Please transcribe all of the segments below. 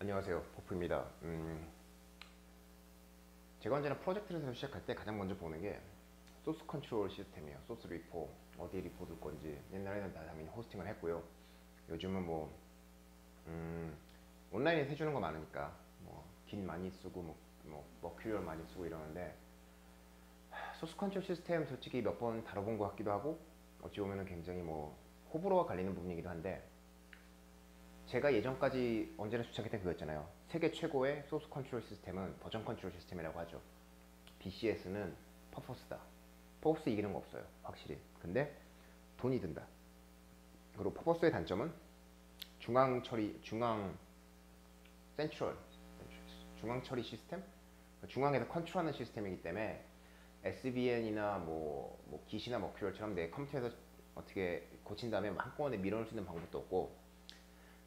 안녕하세요. 포프입니다. 음, 제가 언제나 프로젝트를 시작할 때 가장 먼저 보는 게 소스 컨트롤 시스템이에요. 소스 repo 어디에 repo 둘 건지. 옛날에는 다 당연히 호스팅을 했고요. 요즘은 뭐 음, 온라인에 해주는 거 많으니까 뭐 Git 많이 쓰고 뭐, 뭐 Mercurial 많이 쓰고 이러는데 하, 소스 컨트롤 시스템 솔직히 몇 번 다뤄본 것 같기도 하고 어찌 보면 굉장히 뭐 호불호가 갈리는 부분이기도 한데 제가 예전까지 언제나 주창했던 그거였잖아요. 세계 최고의 소스 컨트롤 시스템은 버전 컨트롤 시스템이라고 하죠. BCS는 퍼포스다. 퍼포스 이기는 거 없어요. 확실히. 근데 돈이 든다. 그리고 Perforce의 단점은 중앙 처리, 중앙 central, 중앙 처리 시스템? 중앙에서 컨트롤하는 시스템이기 때문에 SVN이나 뭐, 뭐 Git이나 Mercurial처럼 내 컴퓨터에서 어떻게 고친 다음에 한꺼번에 밀어넣을 수 있는 방법도 없고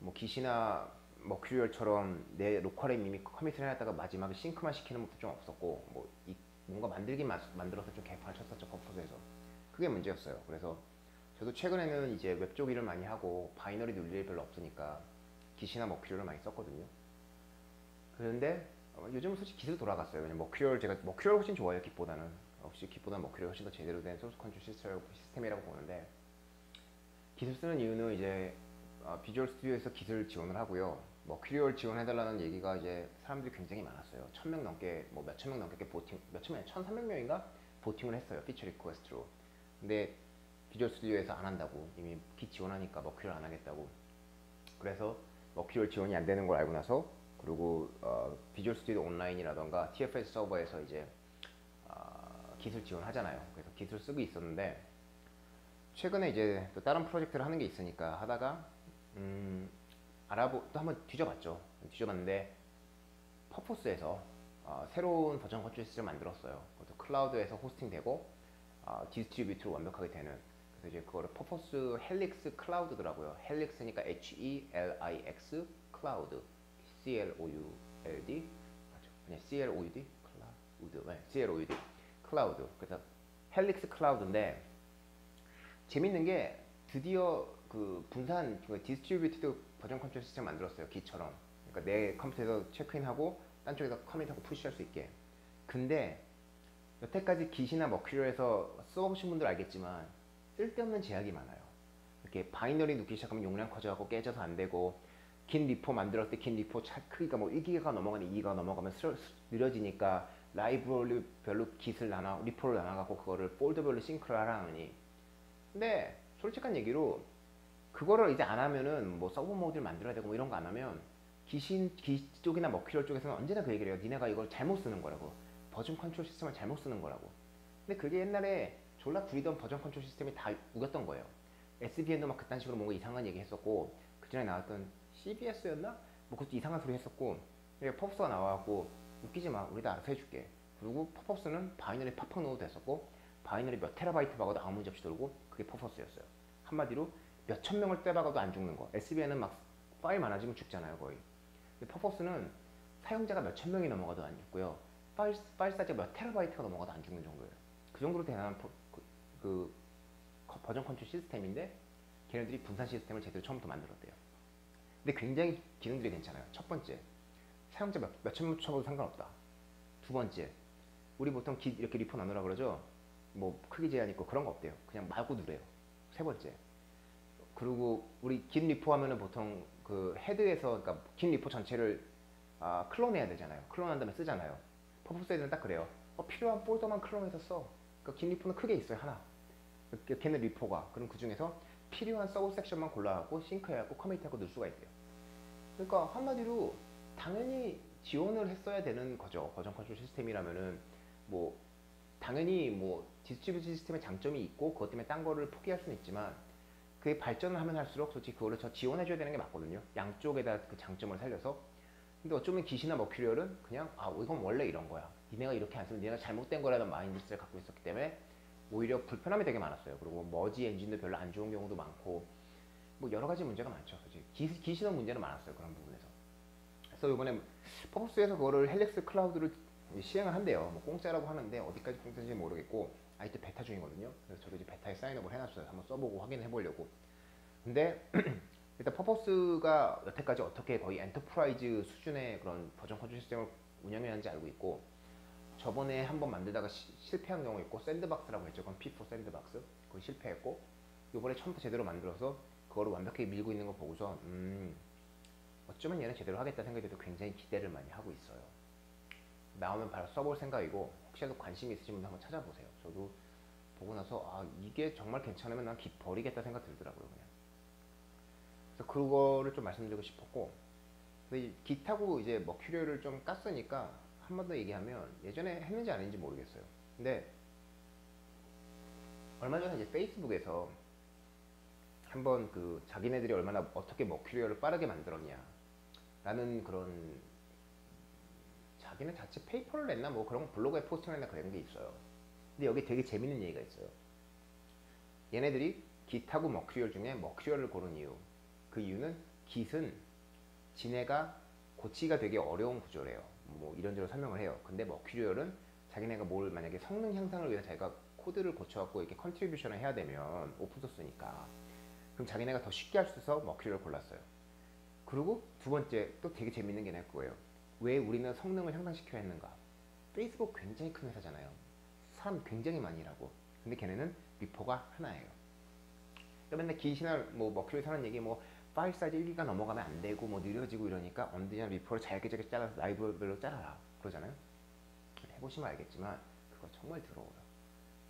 뭐 Git이나 Mercurial처럼 내 로컬에 이미 commit을 해놨다가 마지막에 sync만 시키는 것도 좀 없었고 뭐 이, 뭔가 만들긴 마, 만들어서 좀 개판을 쳤었죠 컴퓨터에서. 그게 문제였어요. 그래서 저도 최근에는 이제 웹 쪽 일을 많이 하고 binary 올릴 일 별로 없으니까 Git이나 Mercurial을 많이 썼거든요. 그런데 어, 요즘은 솔직히 Git으로 돌아갔어요. 왜냐면 Mercurial 제가 Mercurial 훨씬 좋아요 Git보다는. 역시 Git보다는 Mercurial 훨씬 더 제대로 된 소스 컨트롤 시스템이라고 보는데 Git을 쓰는 이유는 이제 어, Visual Studio에서 Git을 지원을 하고요. Mercurial 지원해달라는 얘기가 이제 사람들이 굉장히 많았어요. 천 명 넘게 뭐 몇 천 명 넘게 voting 몇천 명, 천 삼백 명인가 voting을 했어요. feature request로. 근데 Visual Studio에서 안 한다고 이미 Git 지원하니까 Mercurial 안 하겠다고. 그래서 Mercurial 지원이 안 되는 걸 알고 나서 그리고 어, Visual Studio Online이라던가 TFS 서버에서 이제 어, Git을 지원하잖아요. 그래서 Git을 쓰고 있었는데 최근에 이제 또 다른 프로젝트를 하는 게 있으니까 하다가 음, 알아보 또 한번 뒤져봤죠. 뒤져봤는데 퍼포스에서 어, 새로운 버전 컨트롤 시스템을 만들었어요. 그것도 클라우드에서 호스팅되고 어, distribute로 완벽하게 되는 그래서 이제 그거를 퍼포스 헬릭스 클라우드더라고요. 헬릭스니까 H E L I X 클라우드 C L O U L D 맞죠? 아니 C L O U D Cloud 네, C L O U D Cloud 그래서 Helix Cloud인데 재밌는 게 드디어 그 분산 그 distributed 버전 컨트롤 시스템 만들었어요 Git처럼. 그러니까 내 컴퓨터에서 체크인하고 딴 쪽에서 commit하고 push할 수 있게. 근데 여태까지 Git이나 Mercurial에서 써보신 분들 알겠지만 쓸데없는 제약이 많아요. 이렇게 binary 넣기 시작하면 용량 커져갖고 깨져서 안 되고 Git repo 만들었을 때 Git repo 자체 크기가 뭐 1기가 넘어가는 2기가 넘어가면 느려지니까 라이브러리 별로 Git을 나눠 repo를 나눠갖고 그거를 폴더별로 sync를 하라 하니. 근데 솔직한 얘기로 그거를 이제 안 하면은 뭐 submodule을 만들어야 되고 뭐 이런 거 안 하면 Git이나 Git 쪽이나 Mercurial 쪽에서는 언제나 그 얘기를 해요. 니네가 이걸 잘못 쓰는 거라고. 버전 컨트롤 시스템을 잘못 쓰는 거라고. 근데 그게 옛날에 졸라 구리던 버전 컨트롤 시스템이 다 우겼던 거예요. SVN도 막 그딴 식으로 뭔가 이상한 얘기 했었고 그 전에 나왔던 CVS였나? 뭐 그것도 이상한 소리 했었고 퍼프스가 나와갖고 웃기지 마 우리 다 알아서 해줄게 그리고 Perforce는 binary 팍팍 넣어도 됐었고 binary 몇 테라바이트 박아도 아무 문제 없이 돌고 그게 퍼프스였어요 한마디로 몇 천 명을 떼박아도 안 죽는 거. SVN은 막 파일 많아지면 죽잖아요, 거의. 퍼포스는 사용자가 몇 천 명이 넘어가도 안 죽고요. 파일, 파일 사이즈가 몇 테라바이트가 넘어가도 안 죽는 정도예요. 그 정도로 대단한 포, 그, 그, 버전 컨트롤 시스템인데 걔네들이 분산 시스템을 제대로 처음부터 만들었대요. 근데 굉장히 기능들이 괜찮아요. 첫 번째, 사용자 몇, 몇천 명 쳐봐도 상관없다. 두 번째, 우리 보통 Git, 이렇게 repo 나누라 그러죠? 뭐 크기 제한 있고 그런 거 없대요. 그냥 마구 넣으래요. 세 번째, 그리고 우리 Git repo 하면은 보통 그 헤드에서 그러니까 Git repo 전체를 아, clone해야 되잖아요. clone한 다음에 쓰잖아요. 퍼포스 헤드는 딱 그래요. 어, 필요한 폴더만 clone해서 써. 그러니까 Git repo는 크게 있어요 하나. 걔는 repo가 그럼 그 중에서 필요한 sub section만 골라갖고 sync해갖고 commit하고 넣을 수가 있대요. 그러니까 한마디로 당연히 지원을 했어야 되는 거죠. 버전 컨트롤 시스템이라면은 뭐 당연히 뭐 distribute 시스템의 장점이 있고 그것 때문에 딴 거를 포기할 수는 있지만 그게 발전을 하면 할수록 솔직히 그거를 저 지원해줘야 되는 게 맞거든요. 양쪽에다 그 장점을 살려서. 근데 어쩌면 Git이나 Mercurial은 그냥 아 이건 원래 이런 거야. 니네가 이렇게 안 쓰면 니네가 잘못된 거라는 mindset을 갖고 있었기 때문에 오히려 불편함이 되게 많았어요. 그리고 머지 엔진도 별로 안 좋은 경우도 많고 뭐 여러 가지 문제가 많죠. 솔직히 기, 기시는 문제는 많았어요. 그런 부분에서. 그래서 이번에 퍼포스에서 그거를 Helix Cloud를 시행을 한대요. 뭐 공짜라고 하는데 어디까지 공짜인지 모르겠고 아직 베타 중이거든요. 그래서 저도 이제 베타에 sign up을 해놨어요. 한번 써보고 확인해 보려고. 근데 일단 퍼포스가 여태까지 어떻게 거의 enterprise 수준의 그런 버전 컨트롤 시스템을 운영해야하는지 알고 있고 저번에 한번 만들다가 시, 실패한 경우 있고 Sandbox라고 했죠. 그건 P4 Sandbox. 그건 실패했고 이번에 처음부터 제대로 만들어서 그거를 완벽하게 밀고 있는 거 보고서 음 어쩌면 얘는 제대로 하겠다 생각이 들어 굉장히 기대를 많이 하고 있어요. 나오면 바로 써볼 생각이고 혹시라도 관심 이 있으신 분들 한번 찾아보세요. 저도 보고 나서 아 이게 정말 괜찮으면 난 기 버리겠다 생각 들더라고요 그냥. 그래서 그거를 좀 말씀드리고 싶었고 근데 기타고 이제 머큐리를 좀 깠으니까 한 번 더 얘기하면 예전에 했는지 안 했는지 모르겠어요. 근데 얼마 전에 이제 페이스북에서 한번 그 자기네들이 얼마나 어떻게 머큐리얼을 빠르게 만들었냐 라는 그런 자기네 자체 페이퍼를 냈나 뭐 그런 블로그에 posting을 했나 그런 게 있어요. 근데 여기 되게 재밌는 얘기가 있어요. 얘네들이 Git하고 Mercurial 중에 Mercurial을 고른 이유. 그 이유는 Git은 지네가 고치기가 되게 어려운 구조래요. 뭐 이런저런 설명을 해요. 근데 Mercurial은 자기네가 뭘 만약에 성능 향상을 위해서 자기가 코드를 고쳐갖고 이렇게 contribution을 해야 되면 open source니까. 그럼 자기네가 더 쉽게 할 수 있어서 Mercurial을 골랐어요. 그리고 두 번째 또 되게 재밌는 게 나올 거예요 왜 우리는 성능을 향상시켜야 했는가? 페이스북 굉장히 큰 회사잖아요. 사람 굉장히 많이 일하고. 근데 걔네는 repo가 하나예요. 맨날 Git이나 뭐 Mercurial 하는 얘기 뭐 파일 사이즈 1기가 넘어가면 안 되고 뭐 느려지고 이러니까 언제나 repo를 잘게 잘게 잘라서 lib별로 잘라라 그러잖아요. 해보시면 알겠지만 그거 정말 더러워요.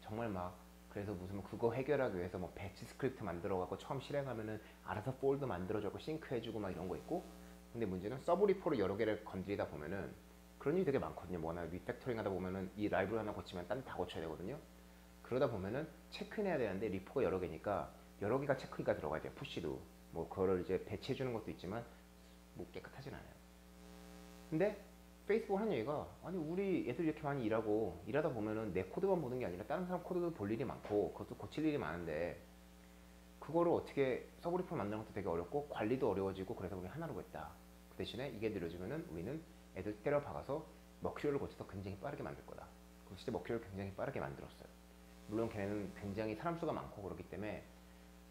정말 막 그래서 무슨 뭐 그거 해결하기 위해서 뭐 batch script 만들어 갖고 처음 실행하면은 알아서 폴더 만들어 주고 싱크 해 주고 막 이런 거 있고 근데 문제는 sub repo를 여러 개를 건드리다 보면은 그런 일이 되게 많거든요. 뭐나 refactoring 하다 보면은 이 lib를 하나 고치면 딴 다 고쳐야 되거든요. 그러다 보면은 체크인해야 되는데 repo가 여러 개니까 여러 개가 체크가 들어가야 돼요 push도. 뭐 그거를 이제 batch해 주는 것도 있지만 뭐 깨끗하진 않아요. 근데 페이스북 하는 얘기가 아니 우리 애들 이렇게 많이 일하고 일하다 보면은 내 코드만 보는 게 아니라 다른 사람 코드도 볼 일이 많고 그것도 고칠 일이 많은데 그거를 어떻게 sub repo 만드는 것도 되게 어렵고 관리도 어려워지고 그래서 우리 하나로 했다 그 대신에 이게 느려지면은 우리는 애들 때려 박아서 Mercurial을 고쳐서 굉장히 빠르게 만들 거다 그 실제 Mercurial을 굉장히 빠르게 만들었어요 물론 걔네는 굉장히 사람 수가 많고 그렇기 때문에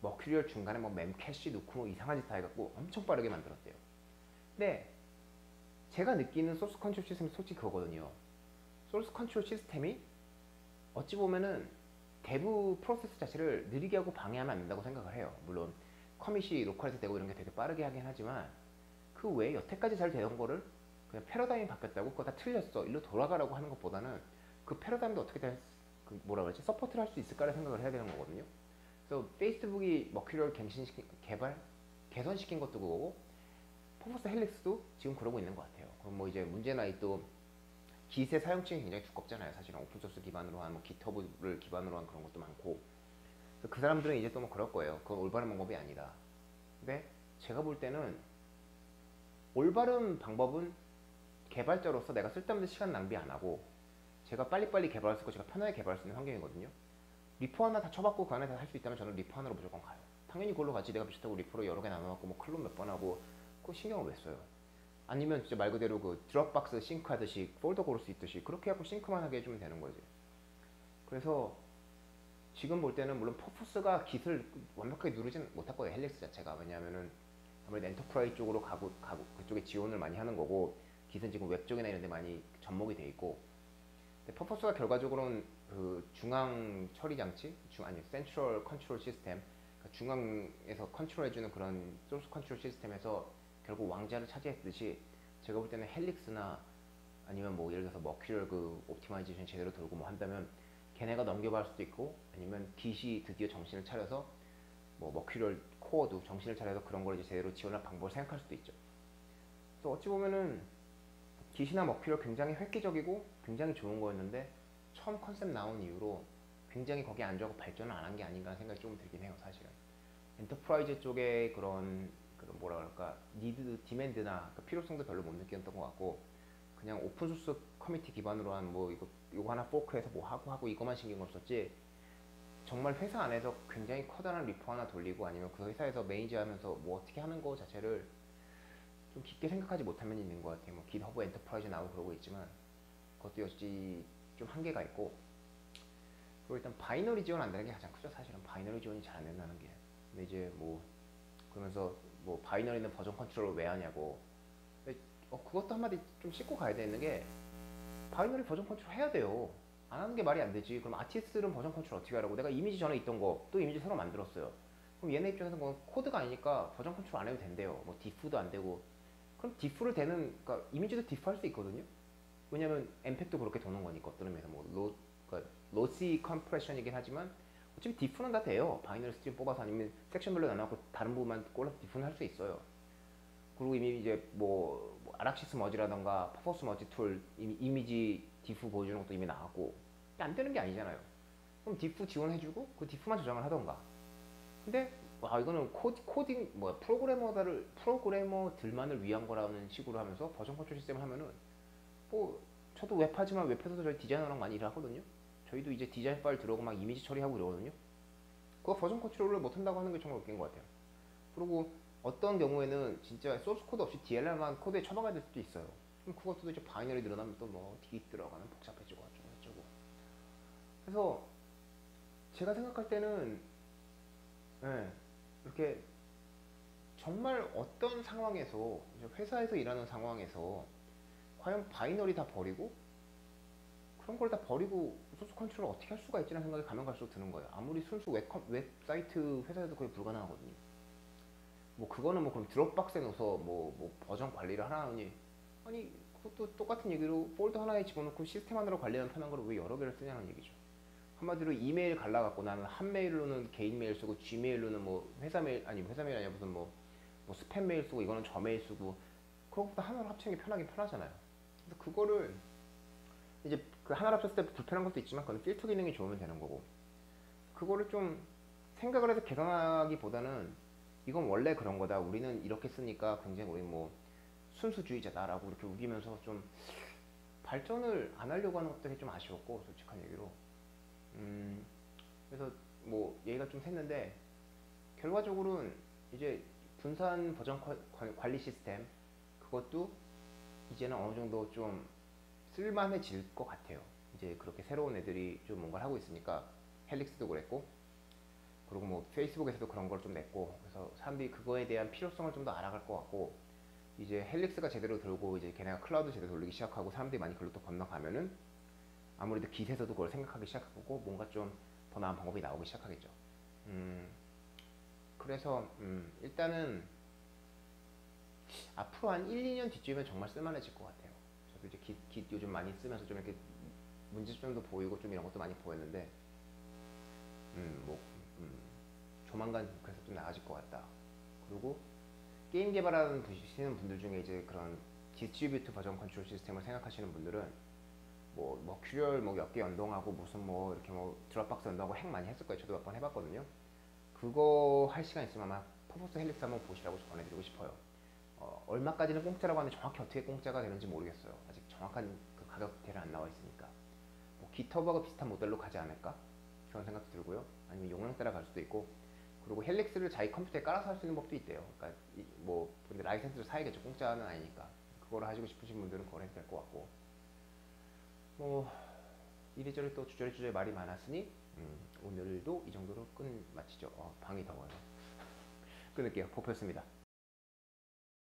Mercurial 중간에 뭐 memcache 넣고 뭐 이상한 짓 다 해갖고 엄청 빠르게 만들었대요 근데 제가 느끼는 소스 컨트롤 시스템이 솔직히 그거거든요. 소스 컨트롤 시스템이 어찌 보면은 dev 프로세스 자체를 느리게 하고 방해하면 안 된다고 생각을 해요. 물론 commit이 local에서 되고 이런 게 되게 빠르게 하긴 하지만 그 외에 여태까지 잘 되던 거를 그냥 패러다임이 바뀌었다고 그거 다 틀렸어 일로 돌아가라고 하는 것보다는 그 패러다임도 어떻게 될, 그 뭐라 그러지 support를 할 수 있을까를 생각을 해야 되는 거거든요. 그래서 페이스북이 Mercurial 갱신시킨 개발 개선시킨 것도 그거고 퍼포스 헬릭스도 지금 그러고 있는 것 같아요. 그럼 뭐 이제 문제나 또 기세 사용층이 굉장히 두껍잖아요. 사실은 오픈소스 기반으로 한뭐 기터브를 기반으로 한 그런 것도 많고 그 사람들은 이제 또 뭐 그럴 거예요. 그건 올바른 방법이 아니다. 근데 제가 볼 때는 올바른 방법은 개발자로서 내가 쓸데없는 시간 낭비 안 하고 제가 빨리빨리 개발할 수 있고 제가 편하게 개발할 수 있는 환경이거든요. repo 하나 다 처박고 그 안에서 할수 있다면 저는 repo 하나로 무조건 가요. 당연히 그걸로 같이 내가 비슷하고 repo로 여러 개 나눠갖고 뭐 clone 몇 번 하고 그 신경을 왜 써요? 아니면 진짜 말 그대로 그 드롭박스 싱크 하듯이 폴더 고를 수 있듯이 그렇게 하고 sync만 하게 해주면 되는 거지. 그래서 지금 볼 때는 물론 퍼포스가 깃을 완벽하게 누르진 못할 거예요 Helix 자체가 왜냐하면은 아무래도 enterprise 쪽으로 가고, 가고 그쪽에 지원을 많이 하는 거고 Git은 지금 웹 쪽이나 이런 데 많이 접목이 돼 있고. 근데 퍼포스가 결과적으로는 그 중앙 처리 장치? 중 아니 central 컨트롤 시스템. 그러니까 중앙에서 컨트롤해주는 그런 소스 컨트롤 시스템에서 결국 왕자를 차지했듯이 제가 볼 때는 Helix나 아니면 뭐 예를 들어서 Mercurial 그 optimization 제대로 돌고 뭐 한다면 걔네가 넘겨갈 수도 있고 아니면 깃이 드디어 정신을 차려서 뭐 Mercurial 코어도 정신을 차려서 그런 걸 이제 제대로 지원할 방법을 생각할 수도 있죠. 그래서 어찌 보면은 Git이나 Mercurial 굉장히 획기적이고 굉장히 좋은 거였는데 처음 컨셉 나온 이후로 굉장히 거기에 안주하고 발전을 안 한 게 아닌가 생각이 좀 들긴 해요 사실은 enterprise 쪽에 그런 그런 뭐라 그럴까 need demand나 그 필요성도 별로 못 느꼈던 것 같고 그냥 open source 커뮤니티 기반으로 한 뭐 이거 이거 하나 fork해서 뭐 하고 하고 이것만 신경을 썼지 정말 회사 안에서 굉장히 커다란 repo 하나 돌리고 아니면 그 회사에서 manage 하면서 뭐 어떻게 하는 거 자체를 좀 깊게 생각하지 못한 면이 있는 것 같아요. 뭐 GitHub Enterprise 나오고 그러고 있지만 그것도 역시 좀 한계가 있고 그리고 일단 binary 지원 안 되는 게 가장 크죠. 사실은 binary 지원이 잘 안 된다는 게. 근데 이제 뭐 그러면서 뭐 binary는 버전 컨트롤을 왜 하냐고. 근데 어, 그것도 한마디 좀 씹고 가야 되는 게 binary 버전 컨트롤 해야 돼요. 안 하는 게 말이 안 되지. 그럼 아티스트는 버전 컨트롤 어떻게 하라고? 내가 이미지 전에 있던 거 또 이미지 새로 만들었어요. 그럼 얘네 입장에서 뭐 코드가 아니니까 버전 컨트롤 안 해도 된대요. 뭐 diff도 안 되고. 그럼 diff를 되는 그러니까 이미지도 diff 할 수 있거든요. 왜냐면 MPEG도 그렇게 도는 거니까 어떤 의미에서 뭐 로, 그러니까 lossy compression이긴 하지만 어차피 diff는 다 돼요. binary stream 뽑아서 아니면 섹션별로 나눠갖고 다른 부분만 골라서 diff는 할 수 있어요. 그리고 이미 이제 뭐, 뭐 아락시스 머지라던가 퍼포스 머지 툴 이미, 이미지 diff 보여주는 것도 이미 나왔고 안 되는 게 아니잖아요. 그럼 diff 지원해주고 그 diff만 조정을 하던가. 근데 와 이거는 코, 코딩 뭐야 프로그래머들을 프로그래머들만을 위한 거라는 식으로 하면서 버전 컨트롤 시스템을 하면은 뭐 저도 웹하지만 웹에서도 저희 디자이너랑 많이 일하거든요. 저희도 이제 디자인 파일 들어오고 막 이미지 처리하고 이러거든요. 그거 버전 컨트롤을 못한다고 하는 게 정말 웃긴 것 같아요. 그리고 어떤 경우에는 진짜 소스 코드 없이 DLL만 코드에 처박아야 될 수도 있어요. 그럼 그것도 이제 binary 늘어나면 또 뭐 D 들어가면 복잡해지고 어쩌고 저쩌고. 그래서 제가 생각할 때는 예, 이렇게 정말 어떤 상황에서 회사에서 일하는 상황에서 과연 binary 다 버리고 그런 걸 다 버리고 소스 컨트롤을 어떻게 할 수가 있지라는 생각이 가면 갈수록 드는 거예요. 아무리 순수 웹, 웹사이트 회사에도 거의 불가능하거든요. 뭐 그거는 뭐 그럼 Dropbox에 넣어서 뭐, 뭐 버전 관리를 하나니 아니 그것도 똑같은 얘기로 폴더 하나에 집어넣고 시스템 하나로 관리하면 편한 걸 왜 여러 개를 쓰냐는 얘기죠. 한마디로 이메일 갈라갖고 나는 한 메일로는 개인 메일 쓰고 Gmail로는 뭐 회사 메일 아니 회사 메일 아니야 무슨 뭐, 뭐 스팸 메일 쓰고 이거는 저 메일 쓰고 그런 것보다 하나로 합치는 게 편하긴 편하잖아요. 그래서 그거를 이제 그 하나로 합쳤을 때 불편한 것도 있지만 그건 필터 기능이 좋으면 되는 거고 그거를 좀 생각을 해서 개선하기보다는 이건 원래 그런 거다. 우리는 이렇게 쓰니까 굉장히 우리 뭐 순수주의자다라고 이렇게 우기면서 좀 발전을 안 하려고 하는 것들이 좀 아쉬웠고 솔직한 얘기로 음 그래서 뭐 얘기가 좀 샜는데 결과적으로는 이제 분산 버전 관리 시스템 그것도 이제는 어느 정도 좀 쓸만해질 것 같아요. 이제 그렇게 새로운 애들이 좀 뭔가를 하고 있으니까 Helix도 그랬고 그리고 뭐 Facebook에서도 그런 걸 좀 냈고 그래서 사람들이 그거에 대한 필요성을 좀 더 알아갈 것 같고 이제 Helix가 제대로 돌고 이제 걔네가 클라우드 제대로 돌리기 시작하고 사람들이 많이 글로 또 건너가면은 아무래도 Git에서도 그걸 생각하기 시작하고 뭔가 좀 더 나은 방법이 나오기 시작하겠죠. 음, 그래서 음, 일단은 앞으로 한 1, 2년 뒤쯤이면 정말 쓸만해질 것 같아요. 저도 이제 기, 기 요즘 많이 쓰면서 좀 이렇게 문제점도 보이고 좀 이런 것도 많이 보였는데 음, 뭐 음, 조만간 그래서 좀 나아질 것 같다. 그리고 게임 개발하는 분들 중에 이제 그런 distributed version control system을 생각하시는 분들은 뭐, Mercurial 뭐 몇 개 연동하고 무슨 뭐 이렇게 뭐 Dropbox 연동하고 hack 많이 했을 거예요. 저도 몇 번 해봤거든요. 그거 할 시간 있으면 아마 Perforce Helix 한번 보시라고 권해드리고 싶어요. 어, 얼마까지는 공짜라고 하는데 정확히 어떻게 공짜가 되는지 모르겠어요. 아직 정확한 그 가격 대를 안 나와 있으니까. 뭐 기터버가 비슷한 모델로 가지 않을까? 그런 생각도 들고요. 아니면 용량 따라 갈 수도 있고. 그리고 헬릭스를 자기 컴퓨터에 깔아서 할 수 있는 법도 있대요. 그러니까 이, 뭐 근데 라이센스를 사야겠죠. 공짜는 아니니까. 그거를 하시고 싶으신 분들은 그걸 해도 될 것 같고. 뭐 이래저래 또 주저리주저리 말이 많았으니 음, 오늘도 이 정도로 끝 마치죠. 어, 방이 더워요. 끊을게요. 포표였습니다.